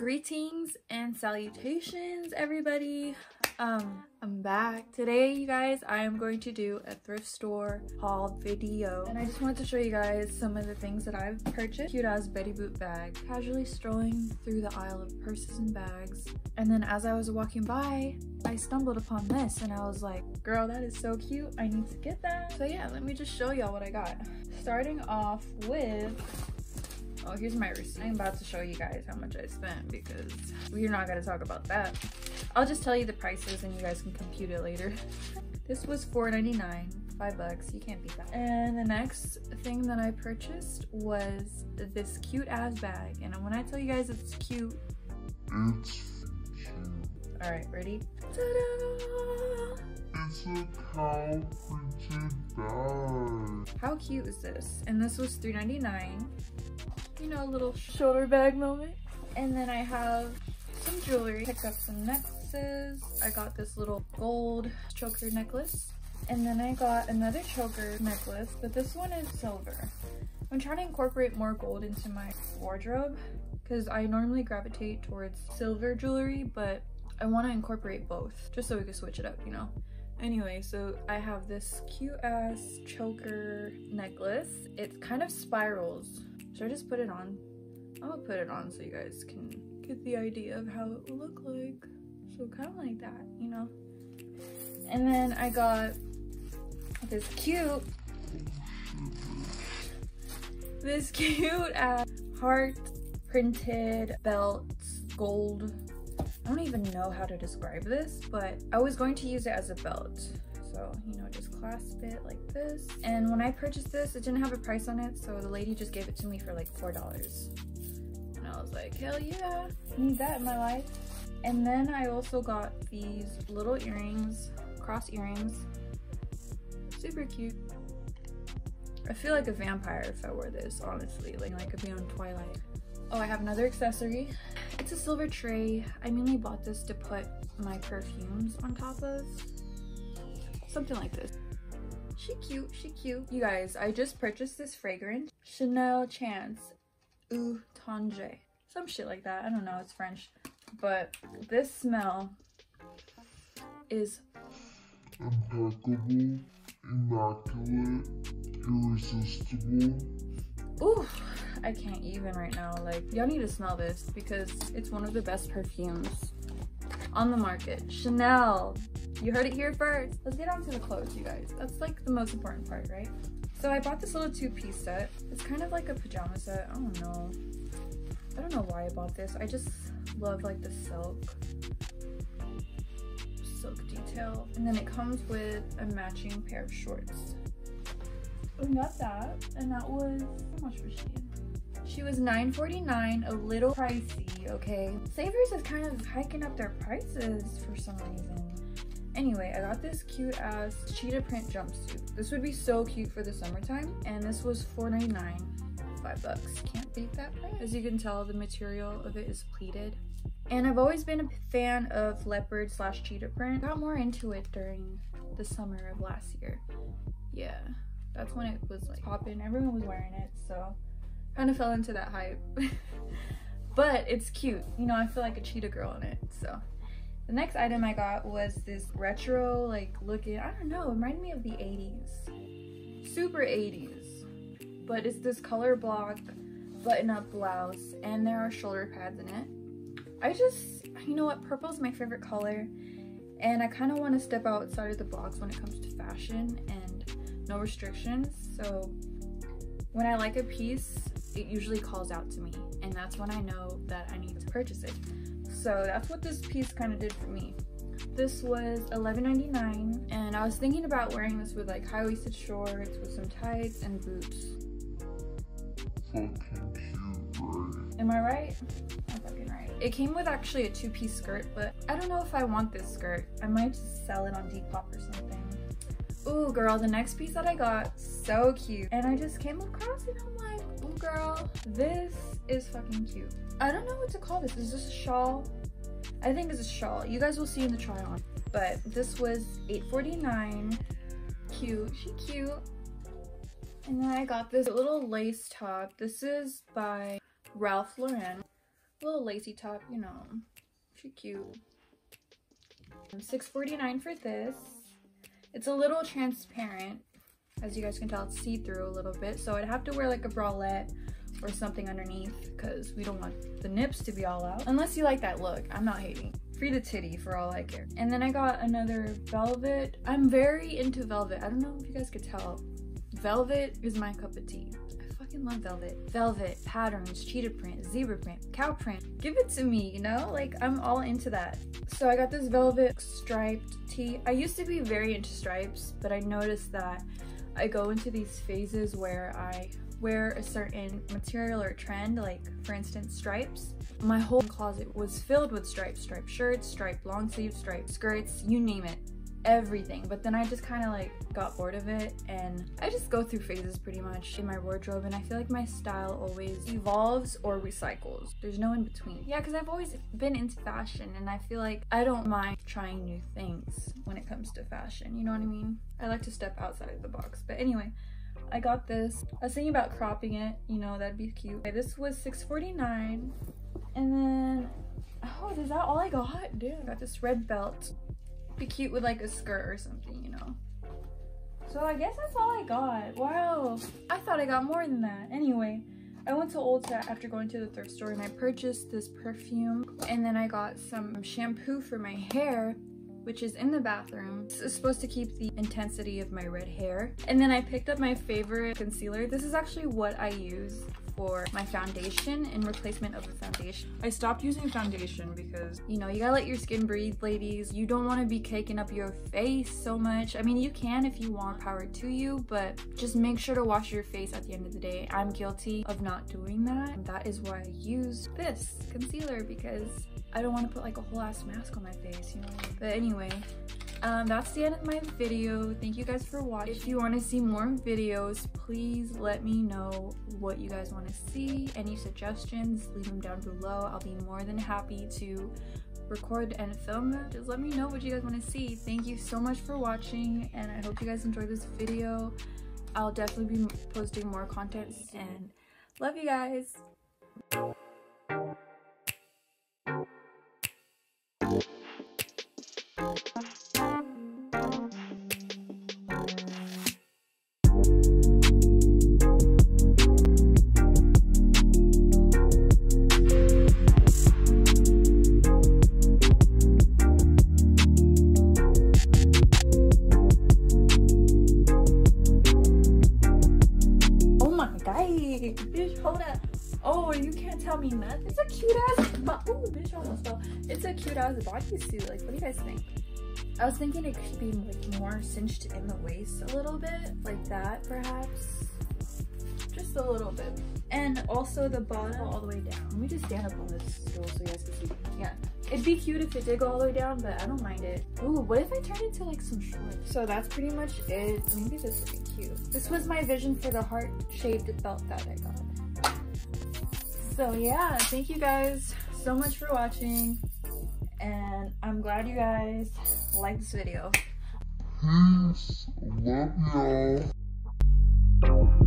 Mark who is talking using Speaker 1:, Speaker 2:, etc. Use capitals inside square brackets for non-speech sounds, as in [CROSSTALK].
Speaker 1: Greetings and salutations everybody. Um, I'm back. Today, you guys, I am going to do a thrift store haul video. And I just wanted to show you guys some of the things that I've purchased. Cute ass Betty Boop bag. Casually strolling through the aisle of purses and bags. And then as I was walking by, I stumbled upon this and I was like, girl, that is so cute. I need to get that. So yeah, let me just show y'all what I got. Starting off with Oh, here's my receipt. I'm about to show you guys how much I spent because we're not gonna talk about that. I'll just tell you the prices and you guys can compute it later. [LAUGHS] this was $4.99, five bucks, you can't beat that. And the next thing that I purchased was this cute ass bag. And when I tell you guys it's cute,
Speaker 2: It's cute.
Speaker 1: all right, ready?
Speaker 2: It's a cow printed bag.
Speaker 1: How cute is this? And this was $3.99. You know, a little shoulder bag moment. And then I have some jewelry. Picked up some necklaces. I got this little gold choker necklace. And then I got another choker necklace, but this one is silver. I'm trying to incorporate more gold into my wardrobe because I normally gravitate towards silver jewelry, but I want to incorporate both just so we can switch it up, you know? Anyway, so I have this cute ass choker necklace. It's kind of spirals. Should I just put it on? Gonna put it on so you guys can get the idea of how it will look like. So kind of like that, you know? And then I got this cute, this [LAUGHS] cute ass heart printed belt, gold. Don't even know how to describe this, but I was going to use it as a belt. So, you know, just clasp it like this. And when I purchased this, it didn't have a price on it, so the lady just gave it to me for like $4. And I was like, hell yeah, need that in my life. And then I also got these little earrings, cross earrings. Super cute. I feel like a vampire if I wore this, honestly. Like, I could be on Twilight. Oh, I have another accessory. It's a silver tray. I mainly bought this to put my perfumes on top of. Something like this. She cute, she cute. You guys, I just purchased this fragrance. Chanel Chance Eau Tange. Some shit like that. I don't know, it's French. But this smell is
Speaker 2: Impeccable, immaculate, irresistible.
Speaker 1: Ooh, I can't even right now. Like, y'all need to smell this because it's one of the best perfumes on the market. Chanel. You heard it here first. Let's get on to the clothes, you guys. That's like the most important part, right? So I bought this little two-piece set. It's kind of like a pajama set. I don't know. I don't know why I bought this. I just love like the silk. Silk detail. And then it comes with a matching pair of shorts. I got that. And that was, how much was she? She was $9.49, a little pricey, okay? Savers is kind of hiking up their prices for some reason. Anyway, I got this cute ass cheetah print jumpsuit. This would be so cute for the summertime. And this was $4.99, five bucks. Can't beat that price. As you can tell, the material of it is pleated. And I've always been a fan of leopard slash cheetah print. Got more into it during the summer of last year. Yeah, that's when it was like popping. Everyone was wearing it, so kind of fell into that hype. [LAUGHS] but it's cute. You know, I feel like a cheetah girl in it, so. The next item I got was this retro, like looking, I don't know, it reminded me of the 80s. Super 80s. But it's this color block button-up blouse and there are shoulder pads in it. I just, you know what, purple is my favorite color and I kind of want to step outside of the box when it comes to fashion and no restrictions. So when I like a piece, it usually calls out to me and that's when I know that I need to purchase it. So that's what this piece kind of did for me. This was $11.99 and I was thinking about wearing this with like high-waisted shorts with some tights and boots. Am I right? I'm fucking right. It came with actually a two-piece skirt, but I don't know if I want this skirt. I might just sell it on Depop or something. Ooh, girl, the next piece that I got, so cute. And I just came across it, I'm like, ooh, girl, this is fucking cute. I don't know what to call this. Is this a shawl? I think it's a shawl. You guys will see in the try on. But this was $8.49. Cute. She cute. And then I got this little lace top. This is by Ralph Lauren. little lacy top, you know. She cute. 6.49 for this. It's a little transparent. As you guys can tell, it's see-through a little bit. So I'd have to wear like a bralette or something underneath because we don't want the nips to be all out. Unless you like that look. I'm not hating. Free the titty for all I care. And then I got another velvet. I'm very into velvet. I don't know if you guys could tell. Velvet is my cup of tea. Fucking love velvet. Velvet, patterns, cheetah print, zebra print, cow print. Give it to me, you know? Like, I'm all into that. So I got this velvet striped tee. I used to be very into stripes, but I noticed that I go into these phases where I wear a certain material or trend, like for instance stripes. My whole closet was filled with stripes, striped shirts, striped long sleeves, striped skirts, you name it everything but then i just kind of like got bored of it and i just go through phases pretty much in my wardrobe and i feel like my style always evolves or recycles there's no in between yeah because i've always been into fashion and i feel like i don't mind trying new things when it comes to fashion you know what i mean i like to step outside of the box but anyway I got this. I was thinking about cropping it, you know, that'd be cute. Okay, this was 6.49, And then, oh, is that all I got? Dude, I got this red belt be cute with like a skirt or something, you know. So I guess that's all I got. Wow. I thought I got more than that. Anyway, I went to Ulta after going to the thrift store and I purchased this perfume. And then I got some shampoo for my hair which is in the bathroom. Is supposed to keep the intensity of my red hair. And then I picked up my favorite concealer. This is actually what I use for my foundation in replacement of the foundation. I stopped using foundation because, you know, you gotta let your skin breathe, ladies. You don't wanna be caking up your face so much. I mean, you can if you want power to you, but just make sure to wash your face at the end of the day. I'm guilty of not doing that. And that is why I use this concealer because I don't want to put like a whole ass mask on my face, you know? But anyway, um, that's the end of my video. Thank you guys for watching. If you want to see more videos, please let me know what you guys want to see. Any suggestions, leave them down below. I'll be more than happy to record and film them. Just let me know what you guys want to see. Thank you so much for watching and I hope you guys enjoyed this video. I'll definitely be posting more content and love you guys. Oh, you can't tell me nothing. It's a cute ass. Oh, bitch, almost fell. It's a cute ass bodysuit. Like, what do you guys think? I was thinking it could be like more cinched in the waist a little bit, like that perhaps. Just a little bit. And also the bottom all the way down. Let me just stand up on this stool so you guys can see. Yeah. It'd be cute if it did go all the way down, but I don't mind it. Ooh, what if I turn it into like some shorts? So that's pretty much it. Maybe this would be cute. This was my vision for the heart-shaped belt that I got. So yeah, thank you guys so much for watching. And I'm glad you guys liked this video.
Speaker 2: Peace. Love y'all.